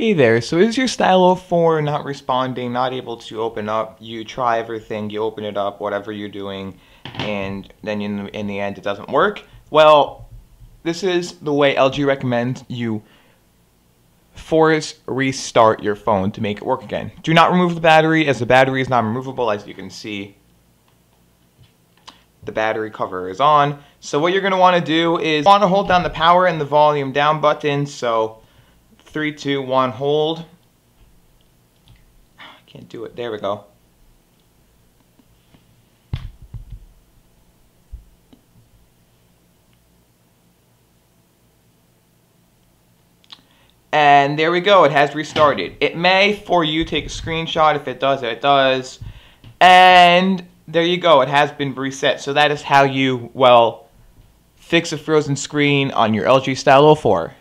Hey there, so is your Stylo 4 not responding, not able to open up? You try everything, you open it up, whatever you're doing, and then in the, in the end it doesn't work? Well, this is the way LG recommends you force restart your phone to make it work again. Do not remove the battery as the battery is not removable as you can see. The battery cover is on. So what you're going to want to do is want to hold down the power and the volume down button. So three, two, one, hold. I can't do it. There we go. And there we go, it has restarted. It may, for you, take a screenshot. If it does, it does. And there you go, it has been reset. So that is how you, well, fix a frozen screen on your LG Stylo 4.